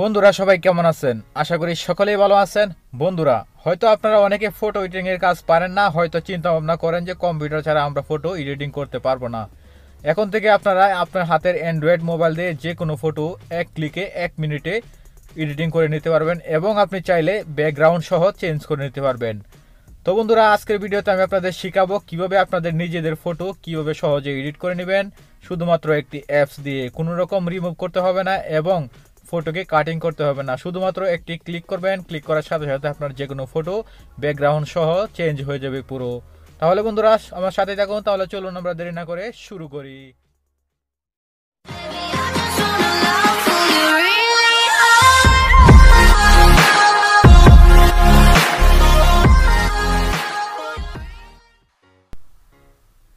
বন্ধুরা, সবাই কেমন আছেন? আশা করি সকলেই ভালো আছেন। বন্ধুরা, হয়তো আপনারা অনেকে ফটো এডিটিং এর কাজ পারেন না, হয়তো চিন্তা ভাবনা করেন যে কম্পিউটার ছাড়া আমরা ফটো এডিটিং করতে পারব না। এখন থেকে আপনারা আপনার হাতের অ্যান্ড্রয়েড মোবাইল দিয়ে যে কোনো ফটো এক ক্লিকে এক মিনিটে এডিটিং করে নিতে পারবেন এবং আপনি চাইলে ব্যাকগ্রাউন্ড সহ চেঞ্জ করে নিতে পারবেন। তো বন্ধুরা, আজকের ভিডিওতে আমি আপনাদের শিখাবো কীভাবে আপনাদের নিজেদের ফটো কীভাবে সহজে এডিট করে নেবেন। শুধুমাত্র একটি অ্যাপস দিয়ে কোনো রকম রিমুভ করতে হবে না এবং ফটোকে কাটিং করতে হবে না। শুধুমাত্র একটি ক্লিক করবেন ক্লিক করার সাথে সাথে আপনার যে কোনো ফটো ব্যাকগ্রাউন্ড সহ চেঞ্জ হয়ে যাবে পুরো। তাহলে বন্ধুরা, আমার সাথে থাকুন, তাহলে চলুন আমরা দেরি না করে শুরু করি।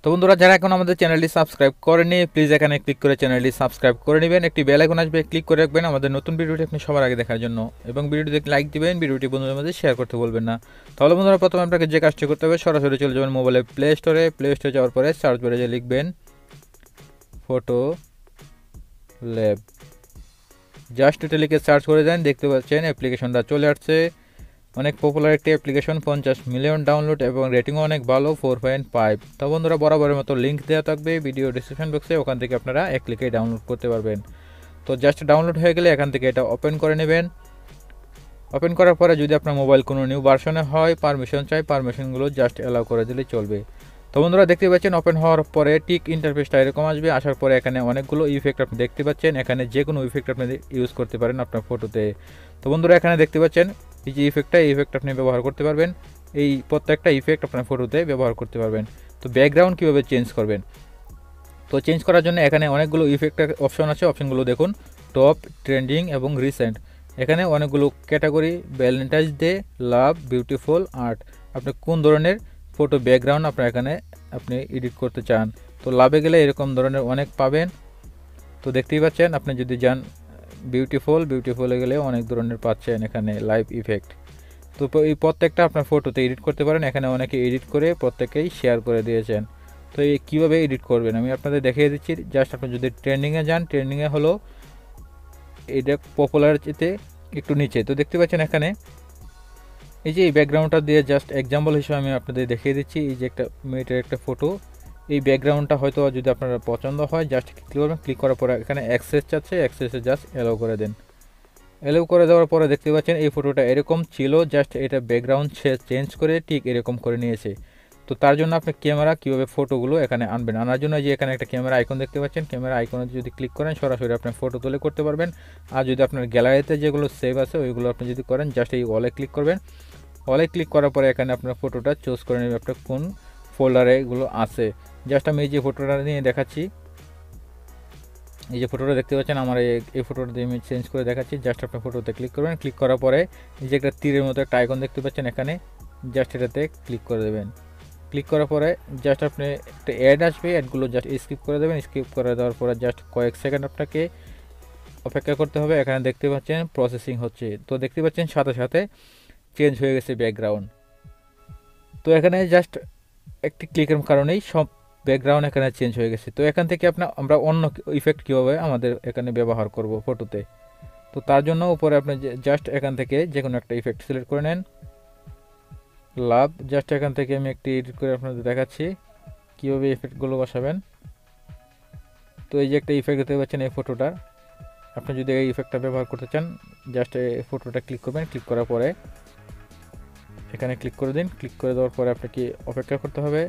তো বন্ধুরা, যারা এখন আমাদের চ্যানেলটি সাবস্ক্রাইব করেনি প্লিজ এখানে ক্লিক করে চ্যানেলটি সাবস্ক্রাইব করে নেবেন। একটি বেল আইকন আসবে ক্লিক করে রাখবেন আমাদের নতুন ভিডিওটি আপনি সবার আগে দেখার জন্য। এবং ভিডিওটি লাইক দিবেন, ভিডিওটি বন্ধুদের মধ্যে শেয়ার করতে বলবেন না। তাহলে বন্ধুরা, প্রথমে আপনাকে যে কাজটি করতে হবে, সরাসরি চলে যাবেন মোবাইলে প্লে স্টোরে প্লে স্টোরে যাওয়ার পরে সার্চ করে যে লিখবেন ফটো ল্যাব জাস্ট এটা লিখে সার্চ করে দেন, দেখতে পাচ্ছেন অ্যাপ্লিকেশনটা চলে আসছে। অনেক পপুলার একটি অ্যাপ্লিকেশন পঞ্চাশ মিলিয়ন ডাউনলোড এবং রেটিংও অনেক ভালো ফোর পয়েন্ট ফাইভ তো বন্ধুরা, বরাবরের মতো লিঙ্ক দেওয়া থাকবে ভিডিও ডিসক্রিপশন বক্সে ওখান থেকে আপনারা এক ক্লিকে ডাউনলোড করতে পারবেন। তো জাস্ট ডাউনলোড হয়ে গেলে এখান থেকে এটা ওপেন করে নেবেন। ওপেন করার পরে যদি আপনার মোবাইল কোনো নিউ ভার্সনে হয় পারমিশন চাই পারমিশনগুলো জাস্ট অ্যালাউ করে দিলেই চলবে। তো বন্ধুরা, দেখতে পাচ্ছেন ওপেন হওয়ার পরে টিক ইন্টারফেসটা এরকম আসবে। আসার পরে এখানে অনেকগুলো ইফেক্ট আপনি দেখতে পাচ্ছেন। এখানে যে কোনো ইফেক্ট আপনি ইউজ করতে পারেন আপনার ফটোতে তো বন্ধুরা, এখানে দেখতে পাচ্ছেন এই যে ইফেক্টটা এই ইফেক্ট আপনি ব্যবহার করতে পারবেন। এই প্রত্যেকটা ইফেক্ট আপনার ফটোতে ব্যবহার করতে পারবেন। তো ব্যাকগ্রাউন্ড কীভাবে চেঞ্জ করবেন? তো চেঞ্জ করার জন্য এখানে অনেকগুলো ইফেক্ট অপশন আছে। অপশনগুলো দেখুন। টপ ট্রেন্ডিং এবং রিসেন্ট এখানে অনেকগুলো category Valentine's day love beautiful art আপনি কোন ধরনের ফটো ব্যাকগ্রাউন্ড আপনার এখানে আপনি এডিট করতে চান? তো লাভে গেলে এরকম ধরনের অনেক পাবেন। তো দেখতেই পাচ্ছেন, আপনি যদি যান বিউটিফুল বিউটিফুলে গেলে অনেক ধরনের পাচ্ছেন এখানে লাইভ ইফেক্ট তো এই প্রত্যেকটা আপনার ফটোতে এডিট করতে পারেন। এখানে অনেকে এডিট করে প্রত্যেকেই শেয়ার করে দিয়েছেন। তো এই কীভাবে এডিট করবেন? আমি আপনাদের দেখিয়ে দিচ্ছি। জাস্ট আপনি যদি ট্রেন্ডিংয়ে যান ট্রেন্ডিংয়ে হলো এটা পপুলারিটিতে একটু নিচে। তো দেখতে পাচ্ছেন এখানে এই যে এই ব্যাকগ্রাউন্ডটা দিয়ে জাস্ট এক্সাম্পল হিসেবে আমি আপনাদের দেখিয়ে দিচ্ছি। এই যে একটা মেয়েটার একটা ফটো এই ব্যাকগ্রাউন্ডটা হয়তো যদি আপনার পছন্দ হয় জাস্ট ক্লিক করবেন ক্লিক করার পরে এখানে অ্যাক্সেস চাচ্ছে অ্যাক্সেসে জাস্ট অ্যালাউ করে দেন। অ্যালাউ করে দেওয়ার পরে দেখতে পাচ্ছেন এই ফটোটা এরকম ছিল জাস্ট এটা ব্যাকগ্রাউন্ড চেঞ্জ করে ঠিক এরকম করে নিয়েছে। তো তার জন্য আপনি ক্যামেরা কীভাবে ফটোগুলো এখানে আনবেন? আনার জন্য যে এখানে একটা ক্যামেরা আইকন দেখতে পাচ্ছেন ক্যামেরা আইকনে যদি ক্লিক করেন, সরাসরি আপনার ফটো তুলে করতে পারবেন। আর যদি আপনার গ্যালারিতে যেগুলো সেভ আছে, ওইগুলো আপনি যদি করেন জাস্ট এই ওয়ালে ক্লিক করবেন। ওয়ালে ক্লিক করার পরে এখানে আপনার ফটোটা চুজ করে নেবে আপনার কোন ফোল্ডারে এগুলো আছে। জাস্ট আমি এই যে ফটোটা নিয়ে দেখাচ্ছি। এই যে ফটোটা দেখতে পাচ্ছেন, আমার এই ফটোটা দিয়ে আমি চেঞ্জ করে দেখাচ্ছি। জাস্ট আপনার ফটোতে ক্লিক করবেন। ক্লিক করার পরে এই যে একটা তীরের মতো একটা আইকন দেখতে পাচ্ছেন এখানে। জাস্ট এটাতে ক্লিক করে দেবেন। ক্লিক করার পরে জাস্ট আপনি একটা অ্যাড আসবে। অ্যাডগুলো জাস্ট স্কিপ করে দেবেন। স্কিপ করে দেওয়ার পরে জাস্ট কয়েক সেকেন্ড আপনাকে অপেক্ষা করতে হবে। এখানে দেখতে পাচ্ছেন প্রসেসিং হচ্ছে। তো দেখতে পাচ্ছেন সাথে সাথে চেঞ্জ হয়ে গেছে ব্যাকগ্রাউন্ড তো এখানে জাস্ট একটি ক্লিকের কারণেই সব ব্যাকগ্রাউন্ড এখানে চেঞ্জ হয়ে গেছে। তো এখান থেকে আপনার আমরা অন্য ইফেক্ট কীভাবে আমাদের এখানে ব্যবহার করব ফটোতে তো তার জন্য উপরে আপনি জাস্ট এখান থেকে যে কোনো একটা ইফেক্ট সিলেক্ট করে নেন। লাভ জাস্ট এখান থেকে আমি একটি এডিট করে আপনাদের দেখাচ্ছি। কীভাবে ইফেক্টগুলো বসাবেন। তো এই যে একটা ইফেক্ট দেখতে পাচ্ছেন এই ফটোটার আপনি যদি এই ইফেক্টটা ব্যবহার করতে চান জাস্ট এই ফটোটা ক্লিক করবেন। ক্লিক করার পরে এখানে ক্লিক করে দিন। ক্লিক করে দেওয়ার পরে আপনাকে অপেক্ষা করতে হবে।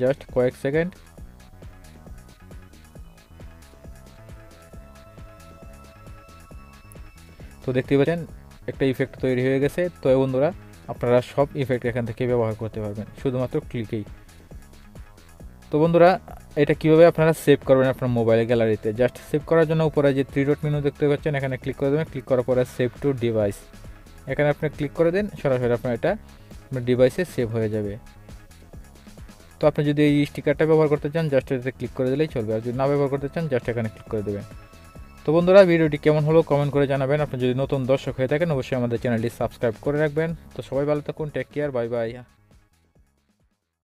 জাস্ট কয়েক সেকেন্ড। তো দেখতে পাচ্ছেন, একটা ইফেক্ট তৈরি হয়ে গেছে। তো বন্ধুরা, আপনারা সব ইফেক্ট এখান থেকে ব্যবহার করতে পারবেন, শুধুমাত্র ক্লিকেই তো বন্ধুরা, এটা কীভাবে আপনারা সেভ করবেন আপনার মোবাইল গ্যালারিতে জাস্ট সেভ করার জন্য উপরে যে থ্রি ডট মেনু দেখতে পাচ্ছেন, এখানে ক্লিক করে দেবেন। ক্লিক করার পরে সেভ টু ডিভাইস এখানে আপনি ক্লিক করে দিন, সরাসরি আপনার এটা আপনার ডিভাইসে সেভ হয়ে যাবে। তো আপনি যদি এই স্টিকারটা ব্যবহার করতে চান জাস্ট এটাতে ক্লিক করে দিলেই চলবে। আর যদি না ব্যবহার করতে চান জাস্ট এখানে ক্লিক করে দেবেন। তো বন্ধুরা, ভিডিওটি কেমন হলো কমেন্ট করে জানাবেন। আপনি যদি নতুন দর্শক হয়ে থাকেন, অবশ্যই আমাদের চ্যানেলটি সাবস্ক্রাইব করে রাখবেন। তো সবাই ভালো থাকুন টেক কেয়ার বাই বাই